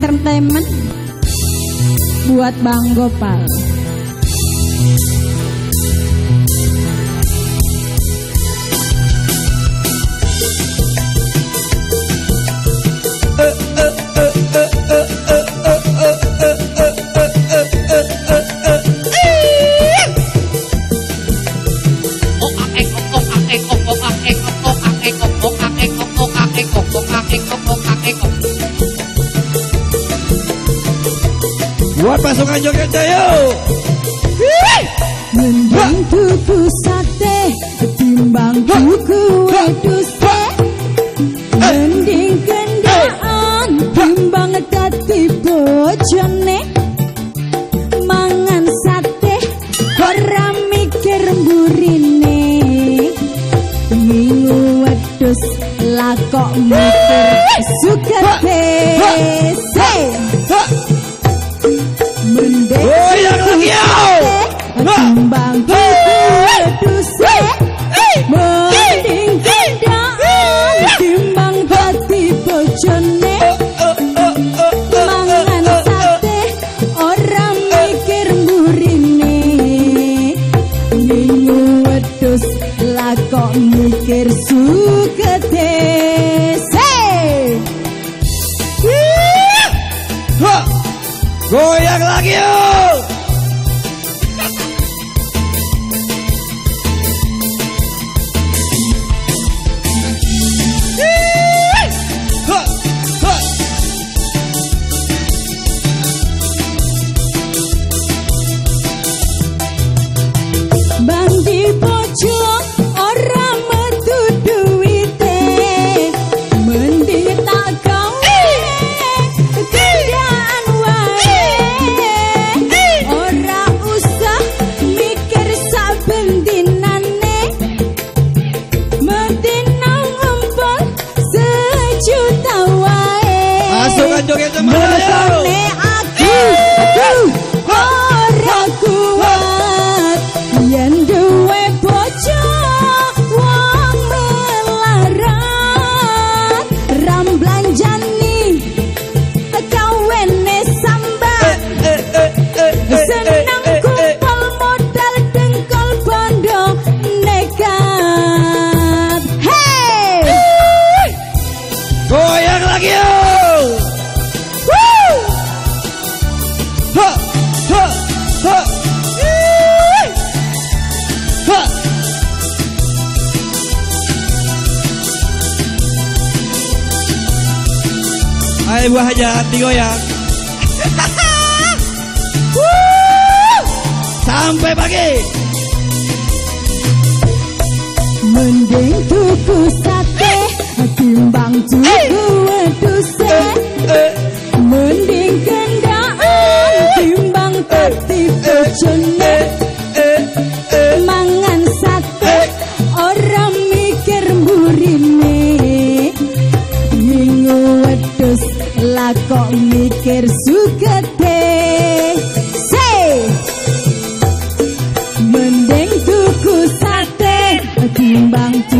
entertainment buat Bang Gopal. Buat pasukan Joget Jaya. Mending tuku sate timbang tuku weduse. Mending kendaan timbang dadi bojone. Mangan sate ora mikir mburine. Ngingu wedus lakok mikir sugete. Say. Mending Goyang lagi yo. Timbang weduse Mending Pasukan Joget Jaya. Mesone aku Ayo buah hajat digoyang. Sampai pagi. Mending tuku sate timbang tuku weduse Eh, Mending kendaan mikir sugete Say. Mending tuku sate timbang tuku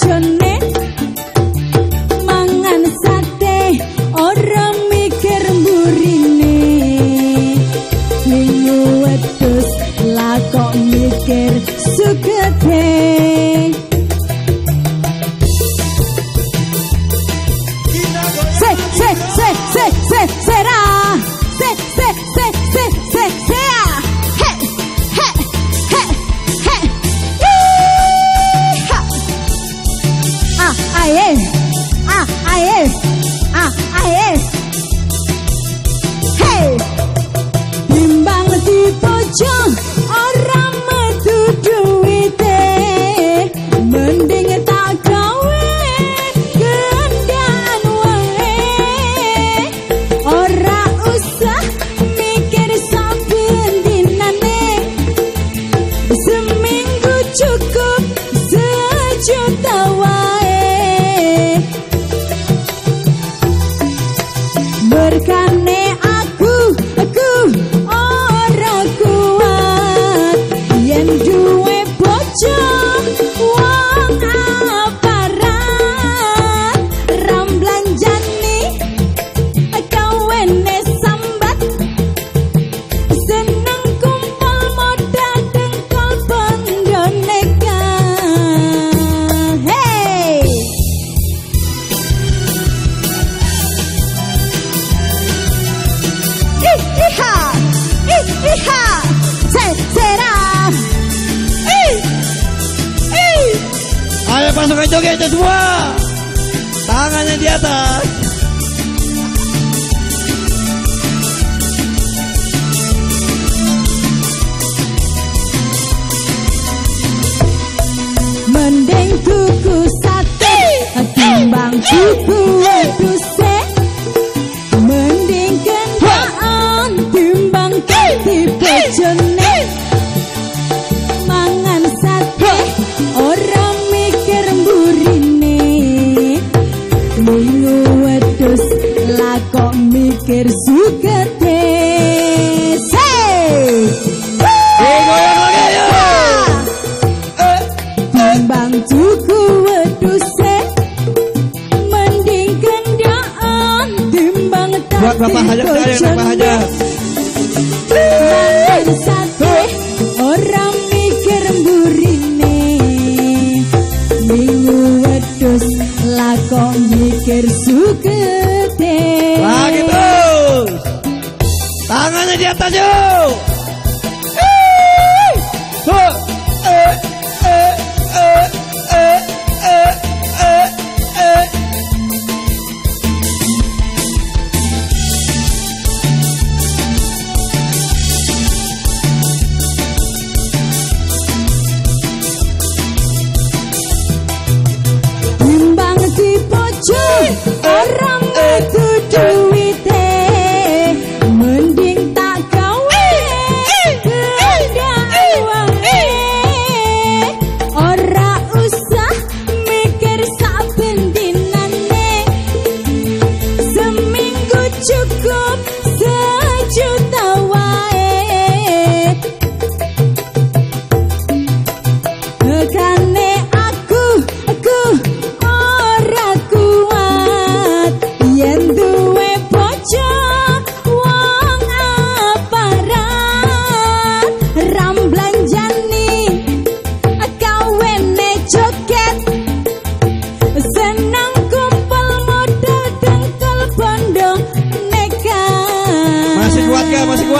chân pasukan joget itu semua. Tangannya di atas. Mending tuku sate Timbang tuku weduse Mending kendaraan Timbang tipe jenis Bapak Haja Dayang Bapak Haja orang mikir burine minggu wedus mikir lagi terus. Tangannya di atas yuk.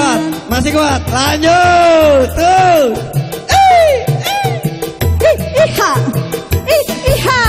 kuat, masih kuat. Lanjut, tuh. ih, ih, ih, ih, ha, ih, ih, ha.